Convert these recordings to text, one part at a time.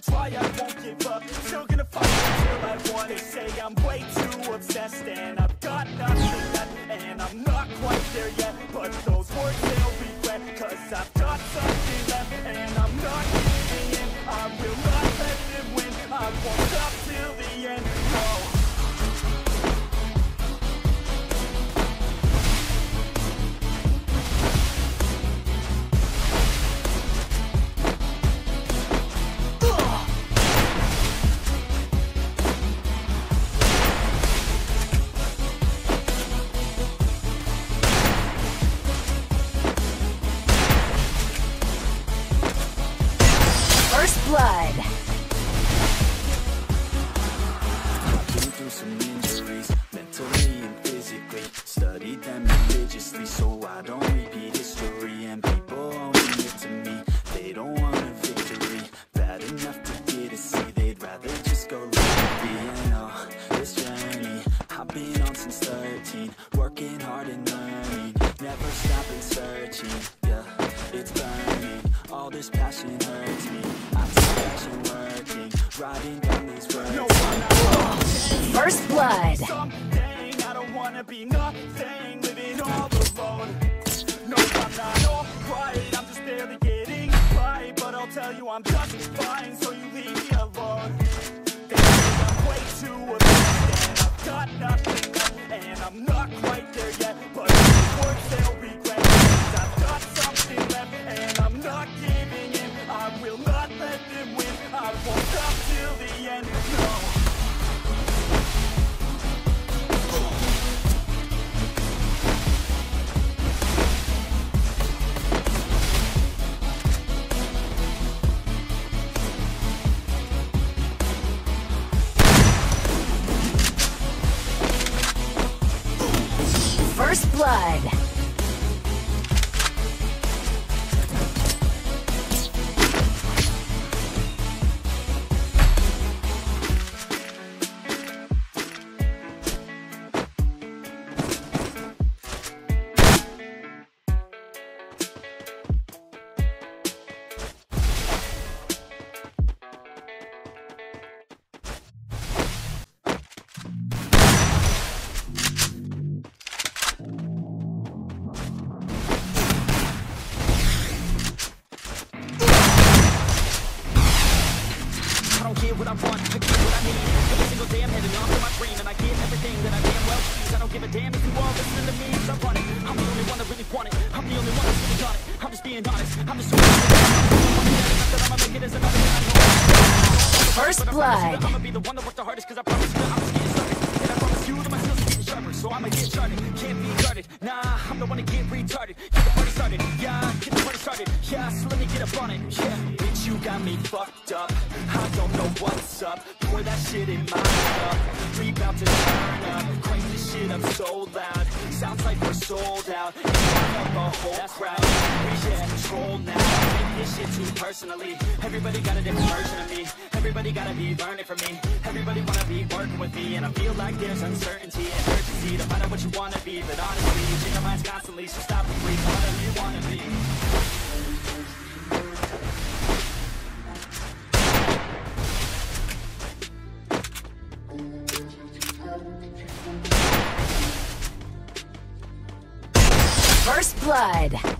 gonna try, I won't give up. Still gonna fight until I won They say I'm way too obsessed And I've got nothing left And I'm not quite there yet But 13, working hard and learning, never stopping searching. Yeah, it's burning. All this passion hurts me. I see passion working, writing down these words. No, I'm not First blood. something I don't wanna be nothing Living all alone No, I'm not alright I'm just barely getting by But I'll tell you I'm just fine So I'm not quite there yet But First blood. First But I promise you blood. That I'ma be the one that worked the hardest Cause I promise you that I'm just getting started And I promise you that my skills are getting sharper So I'ma get started, can't be guarded. Nah, I'm the one to get retarded. Get the party started, yeah, get the party started. Yeah, so let me get up on it, yeah Bitch, you got me fucked up. I don't know what's up. Pour that shit in my cup. We bout to turn up. Crank this shit up so loud. Sounds like we're sold out. Up a whole crowd. We get control now. Take this shit too personally. Everybody got a different version of me. Everybody gotta be learning from me. Everybody wanna be working with me. And I feel like there's uncertainty what you wanna be But honestly, you change your constantly So stop and breathe, you wanna be First blood.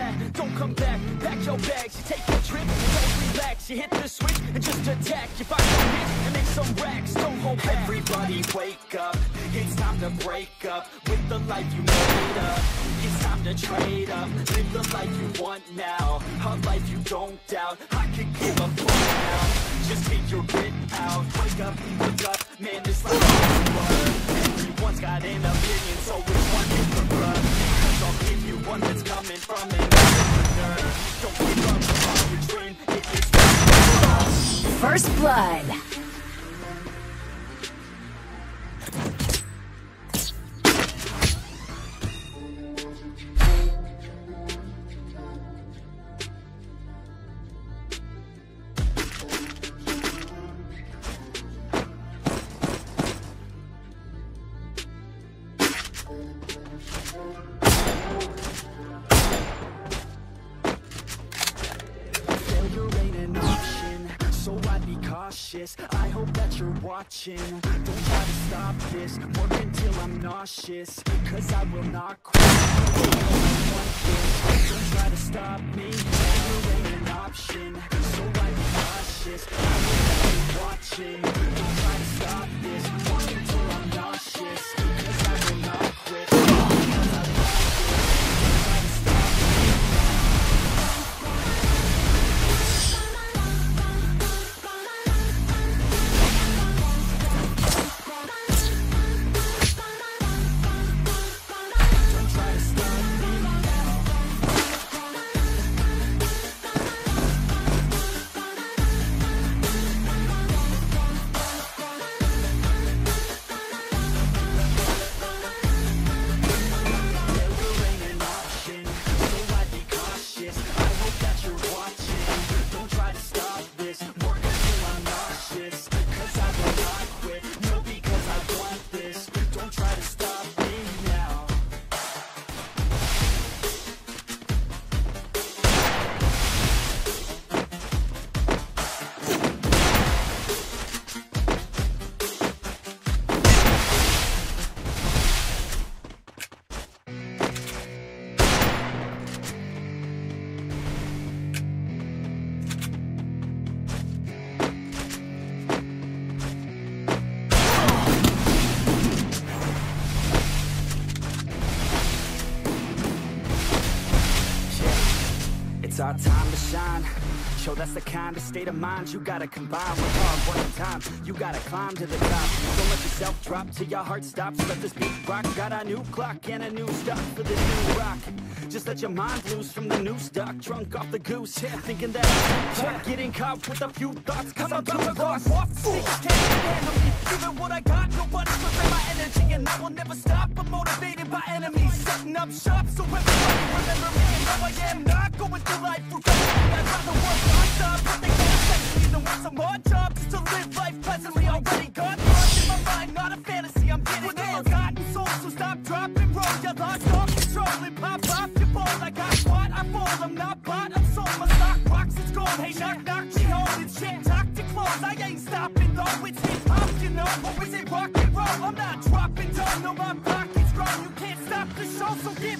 that. Don't come back, pack your bags, you take a trip, don't relax. You hit the switch and just attack. You find some hit and make some racks. Don't hold back. Everybody wake up, it's time to break up with the life you made up. It's time to trade up, live the life you want now. A life you don't doubt, I could give a fuck now. Just get your grit out, wake up, wake up, man, this life is work. Everyone's got an opinion, so which one you prefer? Cause I'll give you one that's coming from an First blood. Cautious. I hope that you're watching. Don't try to stop this, work until I'm nauseous. Cause I will not quit. I. Don't try to stop me. Failure ain't an option, so I'd be cautious. I will be watching. Don't try to stop this, work until I'm nauseous. That's the kind of state of mind you gotta combine with hard work and time. You gotta climb to the top. Don't let yourself drop till your heart stops. Let this beat rock. Got a new clock and a new stock for this new rock. Just let your mind loose from the new stock. Drunk off the goose, yeah, thinking that I'm getting caught with a few thoughts. Cause I'm about to lost. Can't. Giving what I got, nobody's my energy, and I will never stop. I'm motivated by enemies, setting up shop so everybody remember me and how I am. Not going through life regretfully. I'd rather work non-stop, but they can't affect me than want some more job just to live life pleasantly. Already got lost in my mind, not a fantasy. I'm getting With all gotten soul, so stop, drop, and roll. You lost all control and pop off your ball. I got what I fall. I'm not bought, I'm sold. My stock rocks, it's gold. Hey, knock, knock, she holding shit. Talk to close. I ain't stopping though. It's hip hop, you know, or is it rock and roll? I'm not dropping down. No, my pockets grow. You can't stop the show, so get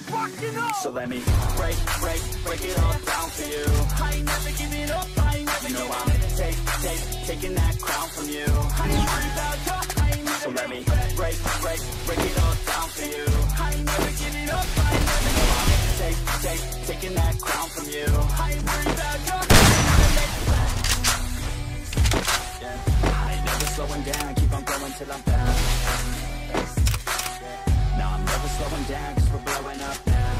on. So let me break, break, break it all down for you. I ain't never giving up. I ain't never you know I'm take, take, taking that crown from you. I ain't worried about you. I ain't never so let me break, break, break it all down for you. I ain't never giving up. I ain't never you know I'm take, take, taking that crown from you. I ain't worried about slowing down, keep on going till I'm down. No, I'm never slowing down, cause we're blowing up now.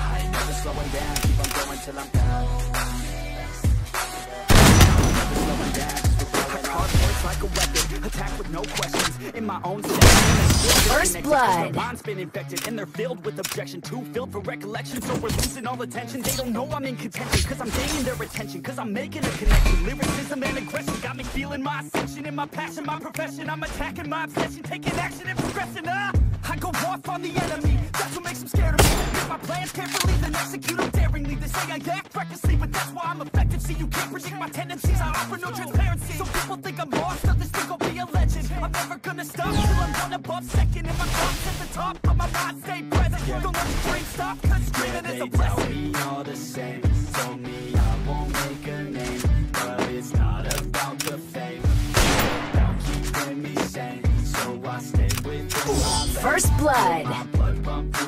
I ain't never slowing down, keep on going till I'm down. Like a weapon, attack with no questions. In my own First blood. Mind's been infected and they're filled with objection. Too filled for recollection, so we're losing all attention. They don't know I'm in contention, cause I'm gaining their attention, cause I'm making a connection. Lyricism and aggression got me feeling my ascension in my passion, my profession. I'm attacking my obsession, taking action and progressing. Ah, I go off on the enemy, that's what makes them scared of me. My plans carefully, then execute them daringly. They say I act recklessly, but that's why I'm effective. See, you can't predict my tendencies, I offer no transparency. So people think I'm lost, others think I'll be a legend. I'm never gonna stop till I'm one above second. And my thoughts at the top, but my mind stay present. Don't let your dream stop, cause screaming is They a tell blessing. me all the same Told me I won't make a name But it's not about the fame It's about keeping me sane So I stay within my lane First blood.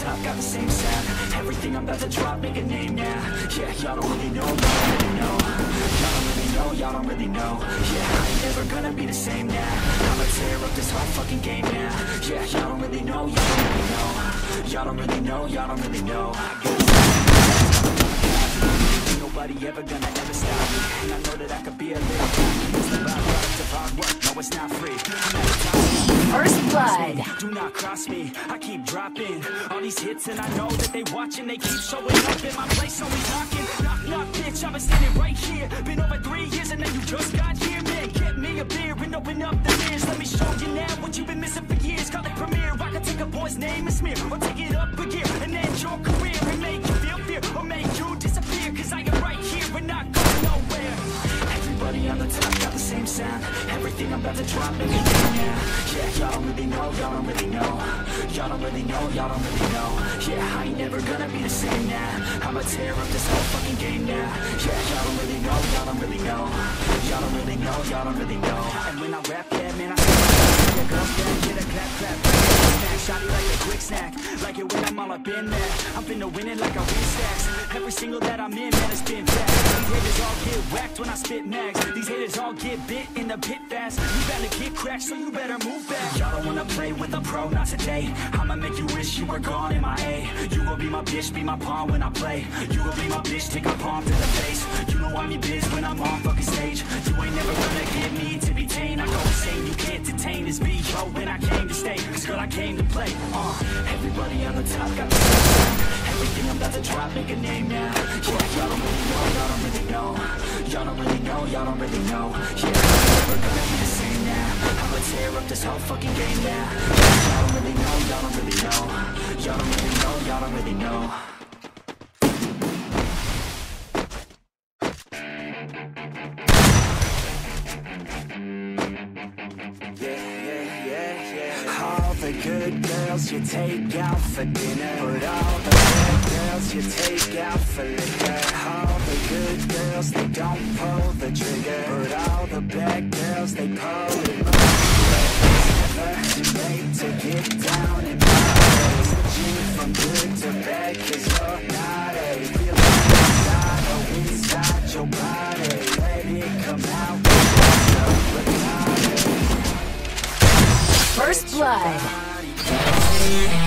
top got the same sound. Everything I'm about to drop, make a name now. Yeah, y'all don't really know, y'all don't really know. Y'all don't really know, y'all don't really know. Yeah, I ain't never gonna be the same now. I'ma tear up this whole fucking game now. Yeah, y'all don't really know, y'all don't really know. Y'all don't really know, y'all don't really know. Nobody ever gonna ever stop me. And I know that I could be a little It's the byproduct of hard work, no it's not free First blood. do not cross me, I keep dropping. All these hits and I know that they watching They keep showing up in my place, always knocking Knock, knock, bitch, I've been standing right here. Been over three years and then you just got here Man, get me a beer and open up the mirrors Let me show you now what you've been missing for years. Call it premiere, I can take a boy's name and smear Or take it up a gear and end your career And make you feel fear, or make you disappear. Cause I am right here and not On the top got the same sound. Everything I'm about to drop, make it down now Yeah, y'all don't really know, y'all don't really know. Y'all don't really know, y'all don't really know. Yeah, I ain't never gonna be the same now I'ma tear up this whole fucking game now Yeah, y'all don't really know, y'all don't really know. Y'all don't really know, y'all don't really know. And when I rap, yeah, man, I yeah, girls better get a clap, clap, Shawty like a quick snack. Like it when I'm all up in there I'm finna win it like I win stacks. Every single that I'm in, man, it's been fast These haters all get whacked when I spit mags These haters all get bit in the pit fast. You better get cracked, so you better move back. Y'all don't wanna play with a pro, not today. I'ma make you wish you were gone in my A. You gon' be my bitch, be my pawn when I play. You gon' be my bitch, take a palm to the face. You know I'm your biz when I'm on fucking stage. You ain't never gonna get me to be tame. I go insane, you can't detain. This yo When I came to stay, cause girl I came to play uh, Everybody on the top got Everything I'm about to drop, make a name now. Yeah, y'all don't really know, y'all don't really know. Y'all don't really know, y'all don't really know. Yeah, never gonna be the same now. I'ma tear up this whole fucking game now. Y'all don't really know, y'all don't really know. Y'all don't really know, y'all don't really know you take out for dinner But all the bad girls you take out for liquor. All the good girls, they don't pull the trigger But all the bad girls, they pull it. It's never too late to get down and out Switching from good to bad cause you're not a it inside, oh inside your body. Let it come out, First blood. Body,